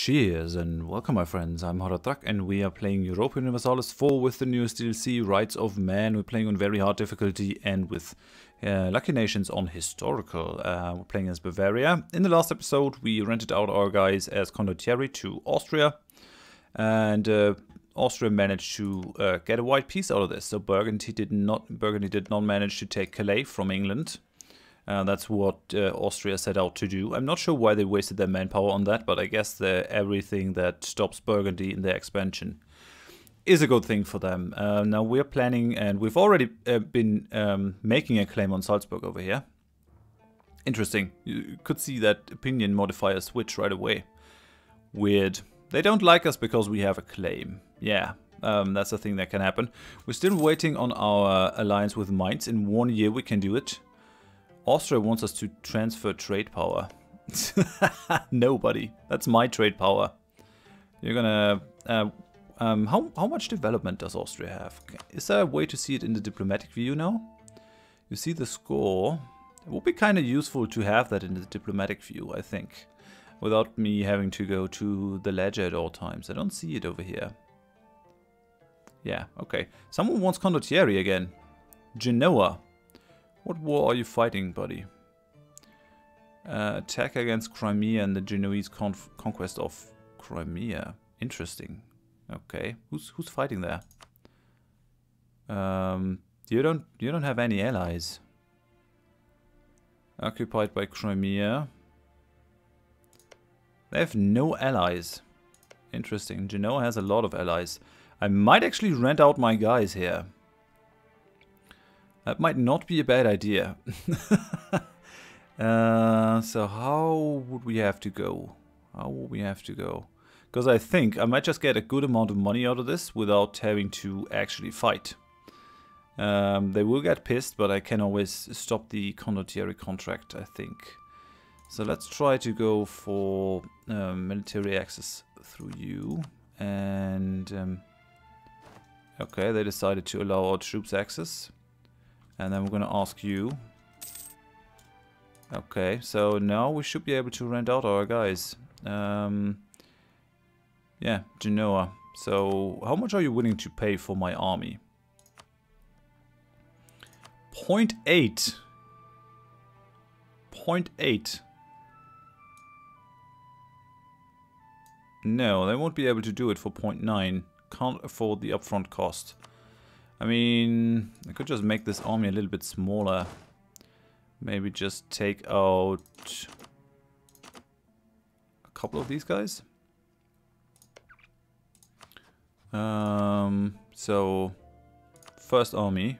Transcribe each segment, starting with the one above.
Cheers and welcome my friends, I'm Horath Drak and we are playing Europa Universalis 4 with the newest DLC, Rights of Man. We're playing on very hard difficulty and with uh, Lucky Nations on Historical. Uh, we're playing as Bavaria. In the last episode we rented out our guys as condottieri to Austria and uh, Austria managed to uh, get a white peace out of this. So Burgundy did not Burgundy did not manage to take Calais from England. Uh, that's what uh, Austria set out to do. I'm not sure why they wasted their manpower on that, but I guess everything that stops Burgundy in their expansion is a good thing for them. Uh, now we're planning, and we've already uh, been um, making a claim on Salzburg over here. Interesting. You could see that opinion modifier switch right away. Weird. They don't like us because we have a claim. Yeah, um, that's a thing that can happen. We're still waiting on our alliance with Mainz. In one year we can do it. Austria wants us to transfer trade power. Nobody. That's my trade power. You're gonna... Uh, um, how, how much development does Austria have? Is there a way to see it in the diplomatic view now? You see the score. It would be kind of useful to have that in the diplomatic view, I think. Without me having to go to the ledger at all times. I don't see it over here. Yeah, okay. Someone wants Condottieri again. Genoa. What war are you fighting, buddy? Uh, attack against Crimea and the Genoese conquest of Crimea. Interesting. Okay, who's who's fighting there? Um, you don't you don't have any allies. Occupied by Crimea. They have no allies. Interesting. Genoa has a lot of allies. I might actually rent out my guys here. That might not be a bad idea. uh, so how would we have to go? How would we have to go? Because I think I might just get a good amount of money out of this without having to actually fight. Um, they will get pissed, but I can always stop the condottieri contract, I think. So let's try to go for um, military access through you. And... Um, okay, they decided to allow our troops access. And then we're going to ask you. Okay, so now we should be able to rent out our guys. Um, yeah, Genoa. So how much are you willing to pay for my army? 0.8. 0.8. No, they won't be able to do it for 0.9. Can't afford the upfront cost. I mean, I could just make this army a little bit smaller. Maybe just take out a couple of these guys. Um, so, first army,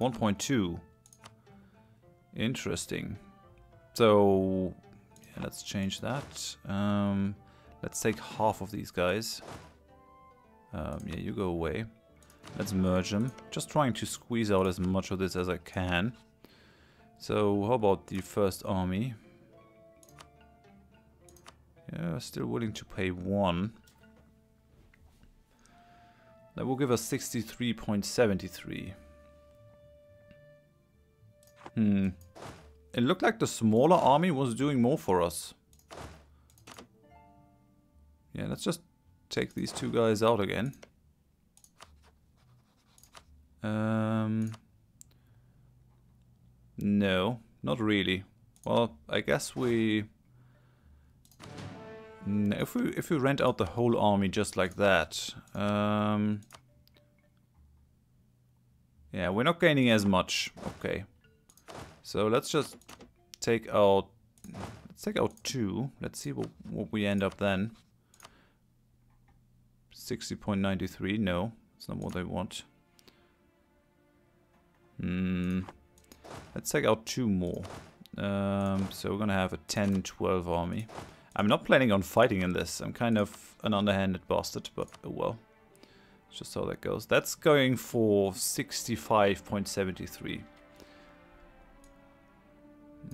1.2. Interesting. So, yeah, let's change that. Um, let's take half of these guys. Um, yeah, you go away. Let's merge them. Just trying to squeeze out as much of this as I can. So how about the first army? Yeah, still willing to pay one. That will give us 63.73. Hmm. It looked like the smaller army was doing more for us. Yeah, let's just take these two guys out again. Um, no, not really. Well, I guess we... If we if we rent out the whole army just like that, um, yeah, we're not gaining as much. Okay, so let's just take out let's take out two. Let's see what what we end up then. Sixty point ninety three. No, it's not what I want. Hmm. Let's take out two more. Um, so we're gonna have a 10-12 army. I'm not planning on fighting in this. I'm kind of an underhanded bastard, but oh well. Just how that goes. That's going for 65.73.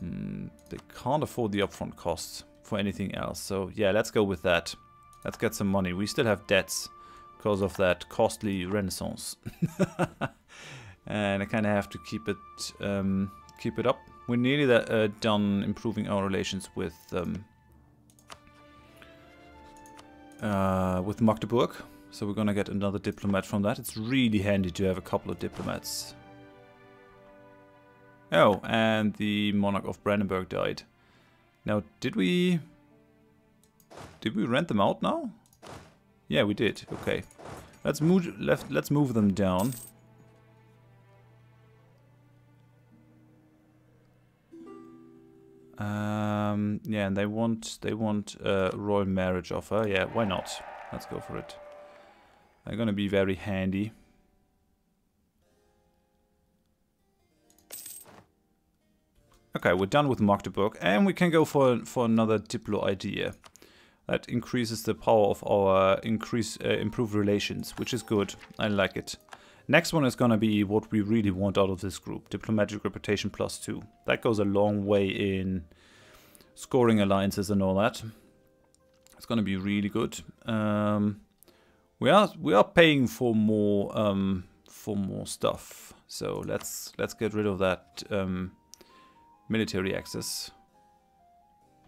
Mm, they can't afford the upfront costs for anything else. So yeah, let's go with that. Let's get some money. We still have debts because of that costly renaissance. and I kind of have to keep it um, keep it up. We're nearly that, uh, done improving our relations with um, uh, with Magdeburg. So we're gonna get another diplomat from that. It's really handy to have a couple of diplomats. Oh, and the Monarch of Brandenburg died. Now, did we... Did we rent them out now? Yeah, we did. Okay. Let's move left let's move them down. Um, yeah, and they want they want a royal marriage offer. Yeah, why not? Let's go for it. They're gonna be very handy. Okay, we're done with Magdeburg, and we can go for for another Diplo idea. That increases the power of our increase uh, improved relations, which is good. I like it. Next one is gonna be what we really want out of this group: diplomatic reputation plus two. That goes a long way in scoring alliances and all that. It's gonna be really good. Um, we are we are paying for more um, for more stuff, so let's let's get rid of that. Um, military access.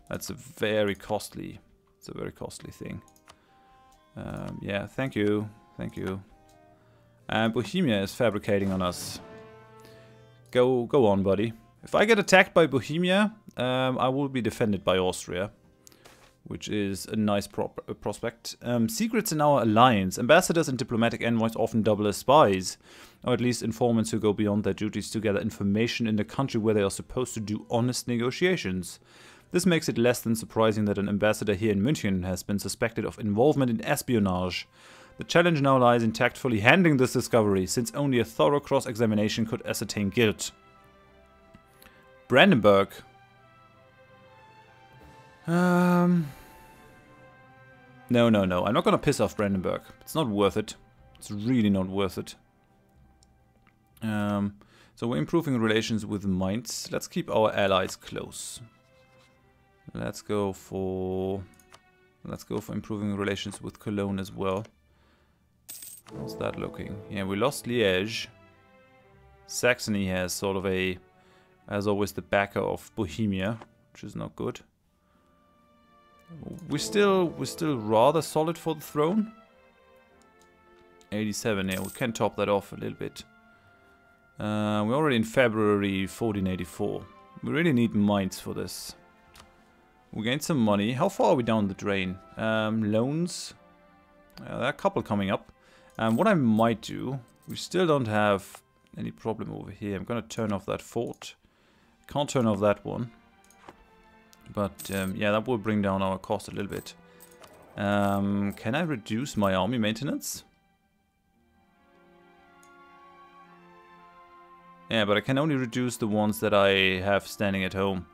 That's a very costly, it's a very costly thing. Um, yeah, thank you, thank you. And Bohemia is fabricating on us. Go, go on, buddy. If I get attacked by Bohemia, um, I will be defended by Austria, which is a nice pro prospect. Um, secrets in our alliance. Ambassadors and diplomatic envoys often double as spies or at least informants who go beyond their duties to gather information in the country where they are supposed to do honest negotiations. This makes it less than surprising that an ambassador here in München has been suspected of involvement in espionage. The challenge now lies in tactfully handling this discovery, since only a thorough cross-examination could ascertain guilt. Brandenburg. Um... No, no, no. I'm not gonna piss off Brandenburg. It's not worth it. It's really not worth it. Um, so we're improving relations with Mainz. Let's keep our allies close. Let's go for... Let's go for improving relations with Cologne as well. How's that looking? Yeah, we lost Liège. Saxony has sort of a... As always, the backer of Bohemia, which is not good. We're still, we're still rather solid for the throne. 87, yeah, we can top that off a little bit. Uh, we're already in February 1484. We really need mines for this. We gained some money. How far are we down the drain? Um, loans. Uh, there are a couple coming up. And what I might do, we still don't have any problem over here. I'm going to turn off that fort. Can't turn off that one. But um, yeah, that will bring down our cost a little bit. Um, can I reduce my army maintenance? Yeah, but I can only reduce the ones that I have standing at home.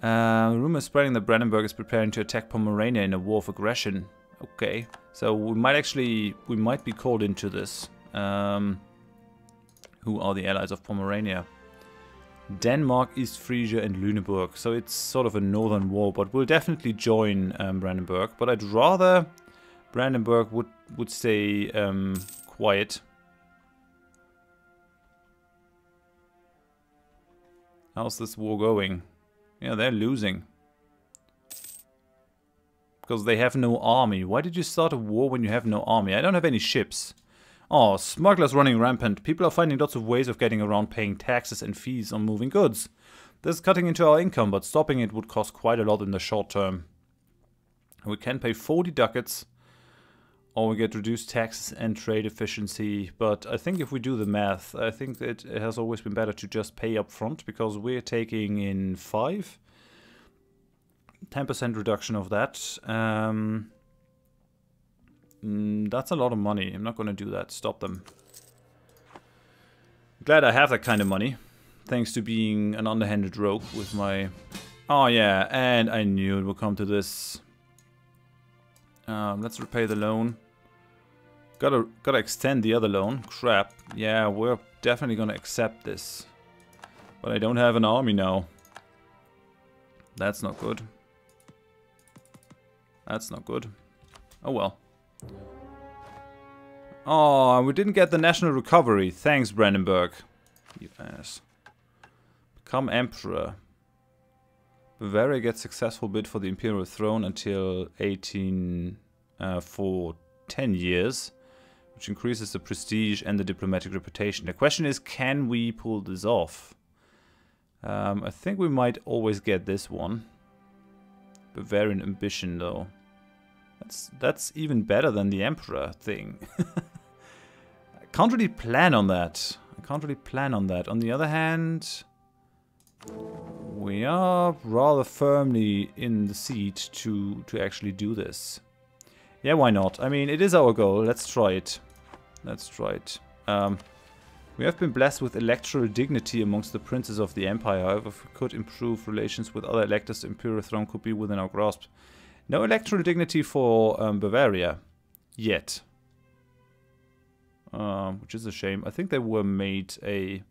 Uh, rumor spreading that Brandenburg is preparing to attack Pomerania in a war of aggression. Okay, so we might actually, we might be called into this. Um, who are the allies of Pomerania? Denmark, East Frisia and Lüneburg. So it's sort of a northern war, but we'll definitely join um, Brandenburg. But I'd rather Brandenburg would, would stay um, quiet How's this war going? Yeah, they're losing. Because they have no army. Why did you start a war when you have no army? I don't have any ships. Oh, smugglers running rampant. People are finding lots of ways of getting around paying taxes and fees on moving goods. This is cutting into our income, but stopping it would cost quite a lot in the short term. We can pay 40 ducats or we get reduced taxes and trade efficiency. But I think if we do the math, I think it has always been better to just pay up front because we're taking in five. 10% reduction of that. Um, mm, that's a lot of money. I'm not going to do that. Stop them. Glad I have that kind of money. Thanks to being an underhanded rogue with my... Oh yeah, and I knew it would come to this. Um, let's repay the loan. Gotta, gotta extend the other loan. Crap. Yeah, we're definitely gonna accept this. But I don't have an army now. That's not good. That's not good. Oh well. Oh, we didn't get the national recovery. Thanks, Brandenburg. You ass. Become emperor. Bavaria gets successful bid for the imperial throne until 18 uh, for 10 years, which increases the prestige and the diplomatic reputation. The question is, can we pull this off? Um, I think we might always get this one. Bavarian ambition, though. That's that's even better than the emperor thing. I can't really plan on that. I can't really plan on that. On the other hand, we are rather firmly in the seat to to actually do this. Yeah, why not? I mean, it is our goal. Let's try it. Let's try it. Um, we have been blessed with electoral dignity amongst the princes of the empire. However, if we could improve relations with other electors, the imperial throne could be within our grasp. No electoral dignity for um, Bavaria. Yet. Um, which is a shame. I think they were made a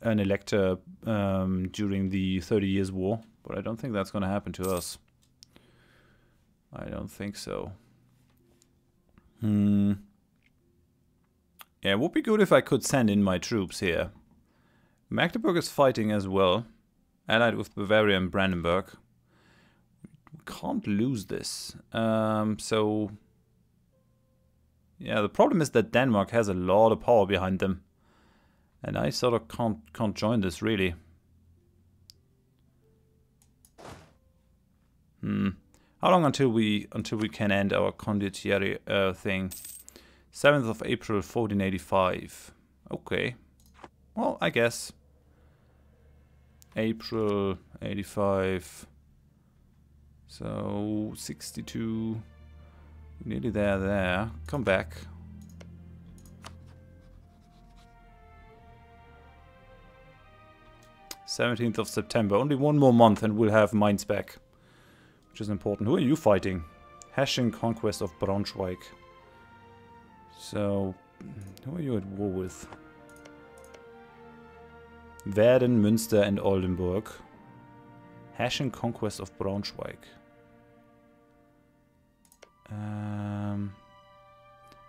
an elector um, during the Thirty Years' War, but I don't think that's going to happen to us. I don't think so. Hmm. Yeah, it would be good if I could send in my troops here. Magdeburg is fighting as well, allied with Bavaria and Brandenburg. We can't lose this. Um, so... Yeah, the problem is that Denmark has a lot of power behind them. And I sort of can't, can't join this, really. Hmm. How long until we until we can end our condottieri uh, thing? 7th of April 1485. Okay. Well, I guess. April 85. So 62. Nearly there, there. Come back. Seventeenth of September. Only one more month and we'll have Mainz back which is important. Who are you fighting? Hessian conquest of Braunschweig. So, who are you at war with? Werden, Münster and Oldenburg. Hessian conquest of Braunschweig. Um,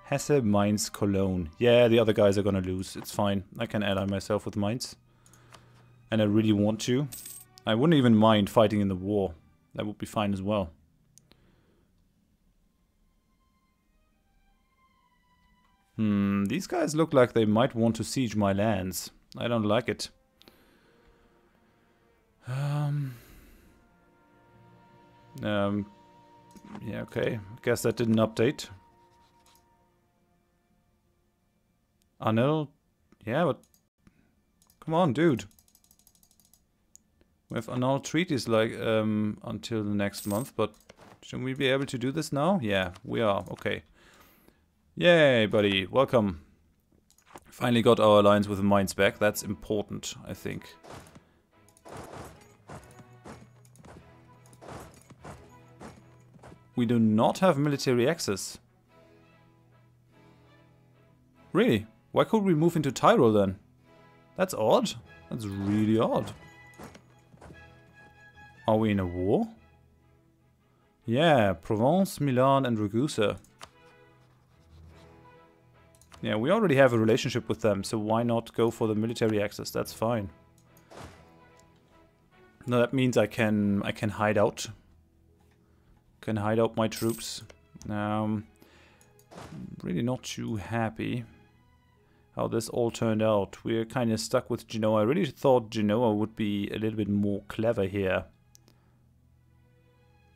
Hesse, Mainz, Cologne. Yeah, the other guys are gonna lose. It's fine. I can ally myself with Mainz. And I really want to. I wouldn't even mind fighting in the war. That would be fine as well. Hmm, these guys look like they might want to siege my lands. I don't like it. Um, um, yeah, okay. Guess that didn't update. Anil? Yeah, but... Come on, dude. We have annual treaties like um, until the next month, but shouldn't we be able to do this now? Yeah, we are. Okay. Yay, buddy. Welcome. Finally got our alliance with the Mainz back. That's important, I think. We do not have military access. Really? Why could we move into Tyrol then? That's odd. That's really odd. Are we in a war? Yeah, Provence, Milan and Ragusa. Yeah, we already have a relationship with them, so why not go for the military access? That's fine. No, that means I can I can hide out. Can hide out my troops. Um, really not too happy how this all turned out. We're kind of stuck with Genoa. I really thought Genoa would be a little bit more clever here.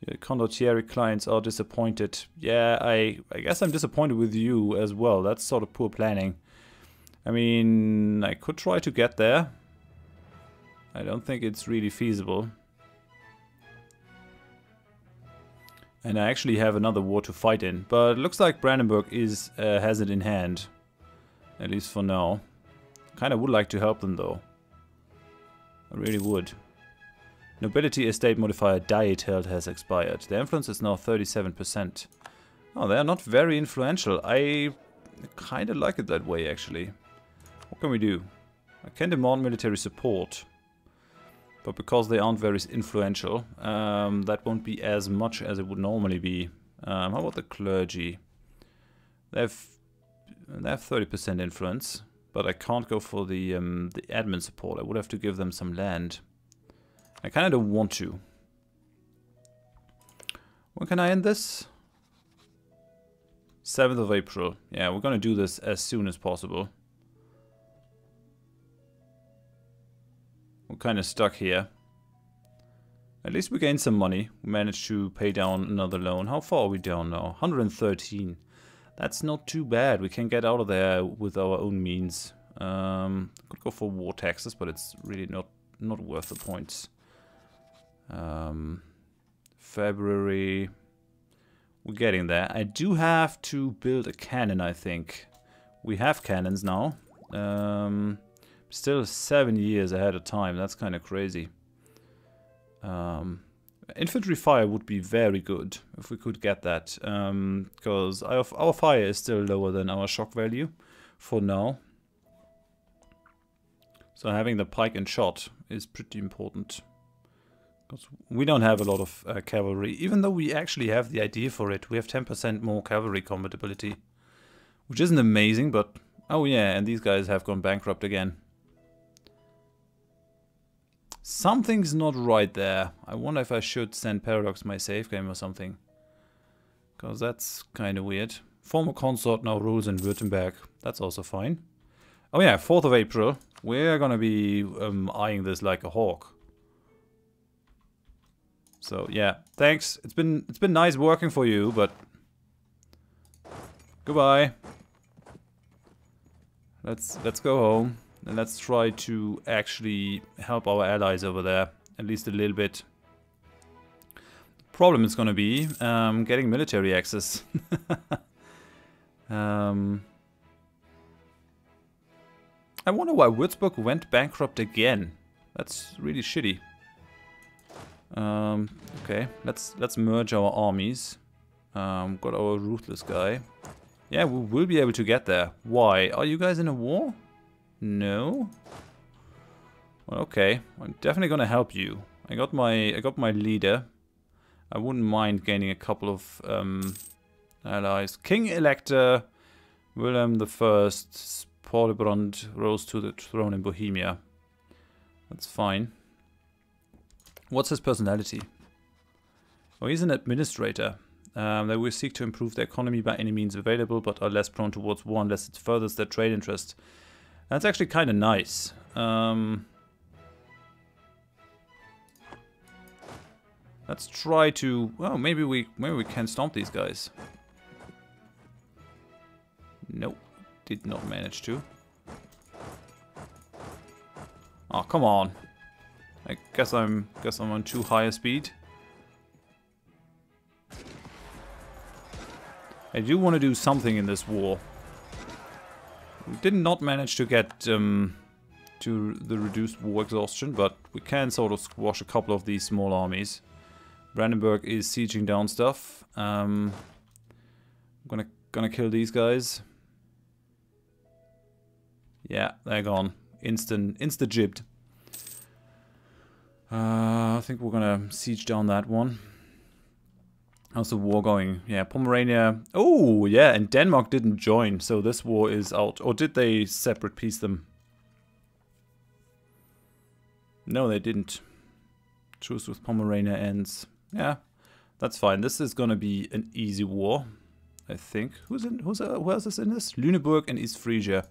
Condottieri clients are disappointed. Yeah, I, I guess I'm disappointed with you as well. That's sort of poor planning. I mean, I could try to get there. I don't think it's really feasible. And I actually have another war to fight in. But it looks like Brandenburg is uh, has it in hand. At least for now. Kinda would like to help them though. I really would. Nobility estate modifier Dietheld has expired. Their influence is now 37%. Oh, they are not very influential. I kind of like it that way, actually. What can we do? I can demand military support. But because they aren't very influential, um, that won't be as much as it would normally be. Um, how about the clergy? They have they have 30% influence, but I can't go for the um, the admin support. I would have to give them some land. I kind of don't want to. When can I end this? 7th of April. Yeah, we're gonna do this as soon as possible. We're kind of stuck here. At least we gained some money. We managed to pay down another loan. How far are we down now? 113. That's not too bad. We can get out of there with our own means. Um, could go for war taxes, but it's really not not worth the points. Um, February. We're getting there. I do have to build a cannon, I think. We have cannons now. Um, still seven years ahead of time. That's kind of crazy. Um, infantry fire would be very good if we could get that. Because um, our, our fire is still lower than our shock value for now. So having the pike and shot is pretty important. Because we don't have a lot of uh, cavalry, even though we actually have the idea for it. We have 10% more cavalry combat ability. Which isn't amazing, but... Oh yeah, and these guys have gone bankrupt again. Something's not right there. I wonder if I should send Paradox my save game or something. Because that's kind of weird. Former consort now rules in Württemberg. That's also fine. Oh yeah, 4th of April. We're gonna be um, eyeing this like a hawk. So yeah, thanks. It's been it's been nice working for you, but goodbye. Let's let's go home and let's try to actually help our allies over there at least a little bit. Problem is going to be um, getting military access. um, I wonder why Würzburg went bankrupt again. That's really shitty. Um, okay, let's let's merge our armies. Um, got our ruthless guy. Yeah, we will be able to get there. Why? Are you guys in a war? No. Well, okay, I'm definitely gonna help you. I got my I got my leader. I wouldn't mind gaining a couple of um, allies. King Elector William the First Polybrand rose to the throne in Bohemia. That's fine. What's his personality? Oh, he's an administrator. Um, they will seek to improve the economy by any means available, but are less prone towards war unless it furthers their trade interest. That's actually kind of nice. Um, let's try to. Well, maybe we maybe we can stomp these guys. Nope, did not manage to. Oh, come on. I guess I'm guess I'm on too high a speed. I do want to do something in this war. We did not manage to get um, to the reduced war exhaustion, but we can sort of squash a couple of these small armies. Brandenburg is sieging down stuff. Um, I'm gonna gonna kill these guys. Yeah, they're gone. Instant, insta gibbed. Uh, I think we're gonna siege down that one. How's the war going? Yeah, Pomerania. Oh, yeah, and Denmark didn't join, so this war is out. Or did they separate peace them? No, they didn't. Truce with Pomerania ends. Yeah, that's fine. This is gonna be an easy war, I think. Who's in? Who's uh, who else is in this? Lüneburg and East Frisia.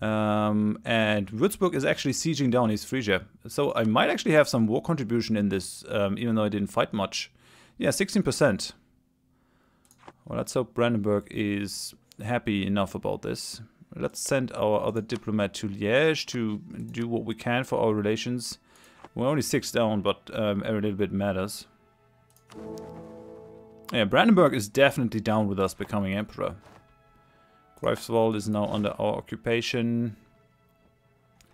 Um, and Würzburg is actually sieging down East Frisia. So I might actually have some war contribution in this, um, even though I didn't fight much. Yeah, 16%. Well, let's hope Brandenburg is happy enough about this. Let's send our other diplomat to Liège to do what we can for our relations. We're only six down, but um, every little bit matters. Yeah, Brandenburg is definitely down with us becoming emperor. Greifswald is now under our occupation.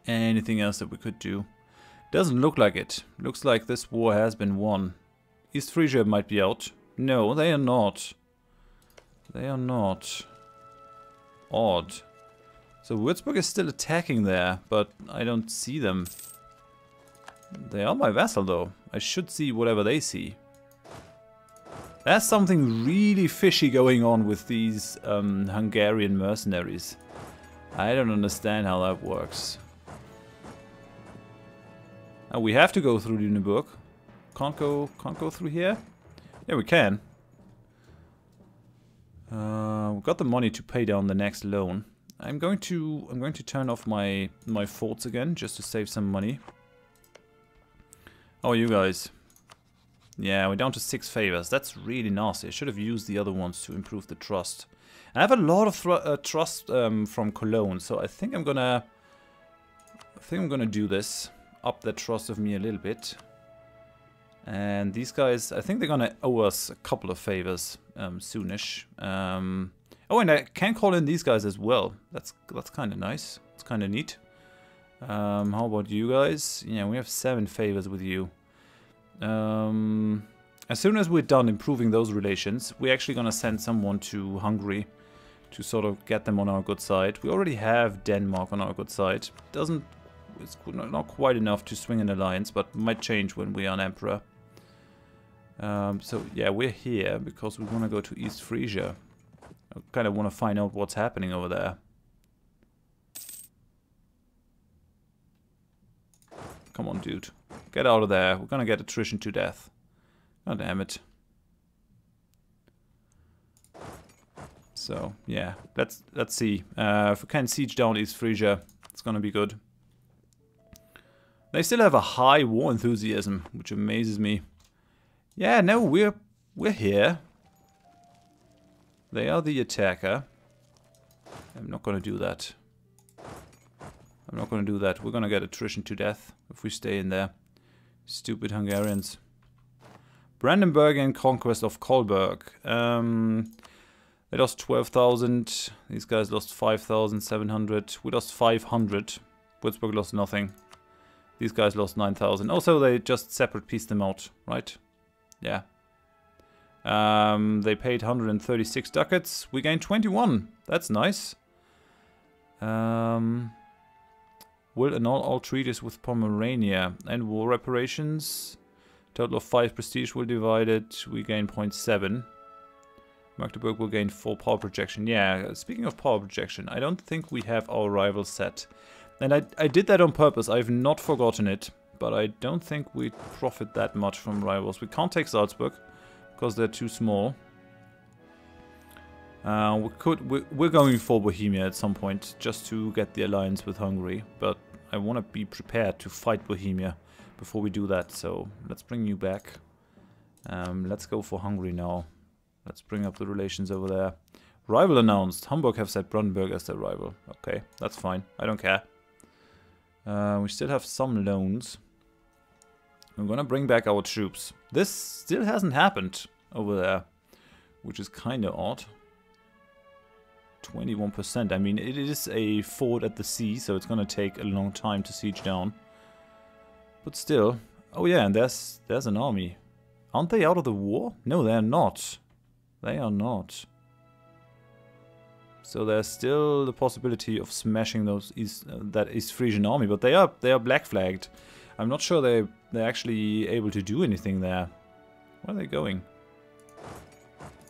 Anything else that we could do? Doesn't look like it. Looks like this war has been won. East Frisia might be out. No, they are not. They are not. Odd. So Würzburg is still attacking there, but I don't see them. They are my vassal though. I should see whatever they see. There's something really fishy going on with these um, Hungarian mercenaries. I don't understand how that works. Uh, we have to go through Lüneburg. Can't go, can't go through here? Yeah, we can. Uh, we've got the money to pay down the next loan. I'm going to I'm going to turn off my my forts again just to save some money. Are you guys? Yeah, we're down to six favors. That's really nasty. I should have used the other ones to improve the trust. I have a lot of uh, trust um, from Cologne, so I think I'm gonna I think I'm gonna do this. Up the trust of me a little bit. And these guys, I think they're gonna owe us a couple of favors um, soonish. Um, Oh, and I can call in these guys as well. That's that's kind of nice. It's kind of neat. Um, how about you guys? Yeah, we have seven favors with you. Um, as soon as we're done improving those relations, we're actually going to send someone to Hungary to sort of get them on our good side. We already have Denmark on our good side. Doesn't it's not quite enough to swing an alliance, but might change when we are an emperor. Um, so yeah, we're here because we want to go to East Frisia. I kind of want to find out what's happening over there. Come on, dude. Get out of there. We're gonna get attrition to death. God damn it. So, yeah. Let's let's see. Uh, if we can siege down East Frisia, it's gonna be good. They still have a high war enthusiasm, which amazes me. Yeah, no, we're we're here. They are the attacker. I'm not to do that. I'm not going to do that. We're going to get attrition to death if we stay in there. Stupid Hungarians. Brandenburg and conquest of Kolberg. Um, they lost 12,000. These guys lost 5,700. We lost 500. Würzburg lost nothing. These guys lost 9,000. Also, they just separate pieced them out, right? Yeah, um, they paid 136 ducats. We gained 21. That's nice. Um, will annul all treaties with Pomerania. And war reparations. Total of 5 prestige will divide it. We gain 0.7. Magdeburg will gain 4 power projection. Yeah, speaking of power projection, I don't think we have our rival set. And I, I did that on purpose. I've not forgotten it. But I don't think we profit that much from rivals. We can't take Salzburg because they're too small. Uh, we could we're going for Bohemia at some point just to get the alliance with Hungary, but I want to be prepared to fight Bohemia before we do that. So let's bring you back. Um, let's go for Hungary now. Let's bring up the relations over there. Rival announced. Hamburg have set Brandenburg as their rival. Okay, that's fine. I don't care. Uh, we still have some loans. I'm gonna bring back our troops. This still hasn't happened over there, which is kind of odd. 21%. I mean, it is a fort at the sea, so it's gonna take a long time to siege down. But still. Oh yeah, and there's there's an army. Aren't they out of the war? No, they're not. They are not. So there's still the possibility of smashing those East, uh, that East Frisian army, but they are they are black flagged. I'm not sure they, they're actually able to do anything there. Where are they going?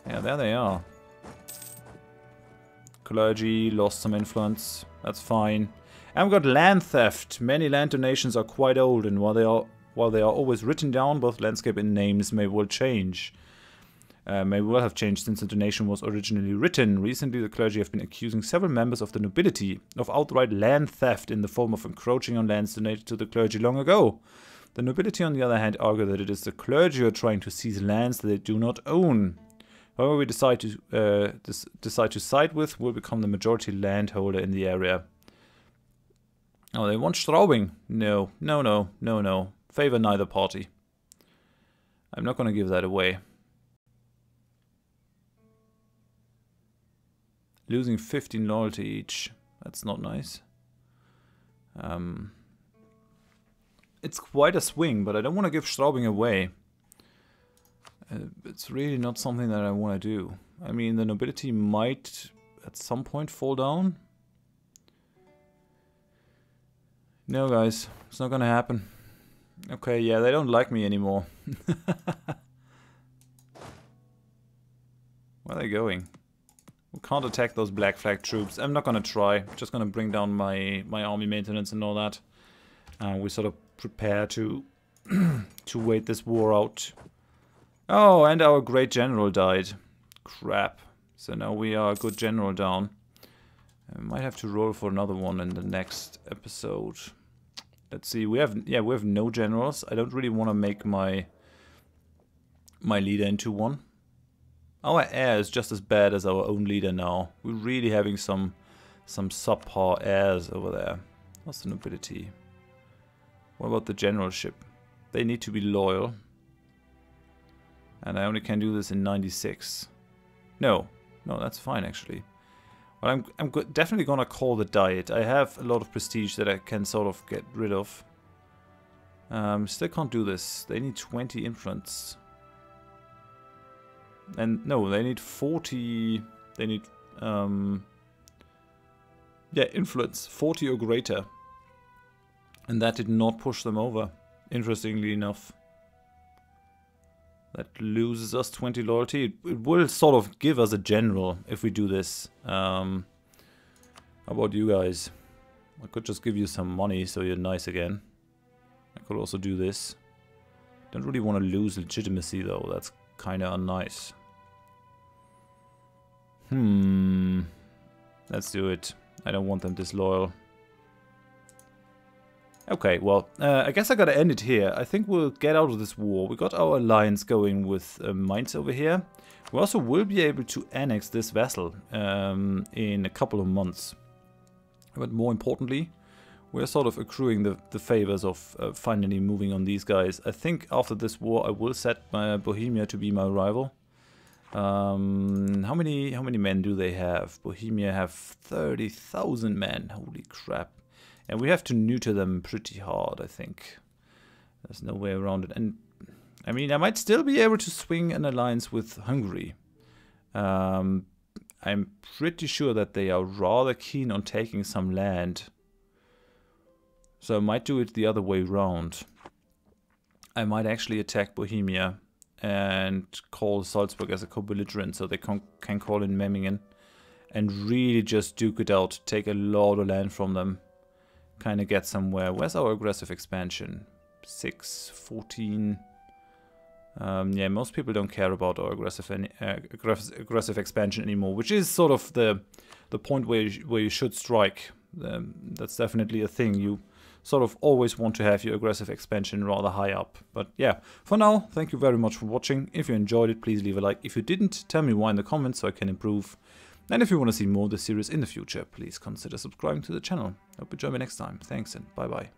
Yeah, there they are. Clergy lost some influence. That's fine. And we've got land theft. Many land donations are quite old, and while they are while they are always written down, both landscape and names may well change uh, may well have changed since the donation was originally written. Recently, the clergy have been accusing several members of the nobility of outright land theft in the form of encroaching on lands donated to the clergy long ago. The nobility, on the other hand, argue that it is the clergy who are trying to seize lands that they do not own. Whoever we decide to uh, decide to side with will become the majority landholder in the area. Oh, they want Straubing. No, no, no, no, no. Favor neither party. I'm not going to give that away. Losing 15 loyalty each. That's not nice. Um, it's quite a swing, but I don't want to give Straubing away. Uh, it's really not something that I want to do. I mean, the nobility might at some point fall down. No, guys, it's not gonna happen. Okay, yeah, they don't like me anymore. Where are they going? We can't attack those black flag troops. I'm not gonna try. just gonna bring down my, my army maintenance and all that. Uh, we sort of prepare to to wait this war out. Oh, and our great general died. Crap. So now we are a good general down. Might have to roll for another one in the next episode. Let's see. We have yeah, we have no generals. I don't really want to make my my leader into one. Our heir is just as bad as our own leader now. We're really having some some subpar heirs over there. What's the nobility? What about the generalship? They need to be loyal. And I only can do this in 96. No, no, that's fine actually. Well, I'm, I'm definitely gonna call the diet. I have a lot of prestige that I can sort of get rid of. Um, still can't do this. They need 20 influence. And no, they need 40... They need... Um, yeah, influence. 40 or greater. And that did not push them over, interestingly enough. That loses us 20 loyalty. It, will sort of give us a general if we do this. Um, how about you guys? I could just give you some money so you're nice again. I could also do this. Don't really want to lose legitimacy though. That's kind of unnice. Hmm. Let's do it. I don't want them disloyal. Okay, well, uh, I guess I gotta end it here. I think we'll get out of this war. We got our alliance going with uh, Mainz over here. We also will be able to annex this vassal um, in a couple of months. But more importantly, we're sort of accruing the, the favors of uh, finally moving on these guys. I think after this war I will set my Bohemia to be my rival. Um, how many how many men do they have? Bohemia have 30,000 men. Holy crap. And we have to neuter them pretty hard, I think. There's no way around it. And I mean, I might still be able to swing an alliance with Hungary. Um, I'm pretty sure that they are rather keen on taking some land. So I might do it the other way round. I might actually attack Bohemia and call Salzburg as a co-belligerent so they can, can call in Memmingen and really just duke it out, take a lot of land from them, kind of get somewhere. Where's our aggressive expansion? 6, 14... Um, yeah, most people don't care about our aggressive, any, uh, aggressive expansion anymore, which is sort of the the point where you, where you should strike. Um, that's definitely a thing. You sort of always want to have your aggressive expansion rather high up. But yeah, for now, thank you very much for watching. If you enjoyed it, please leave a like. If you didn't, tell me why in the comments so I can improve. And if you want to see more of this series in the future, please consider subscribing to the channel. Hope you join me next time. Thanks and bye bye.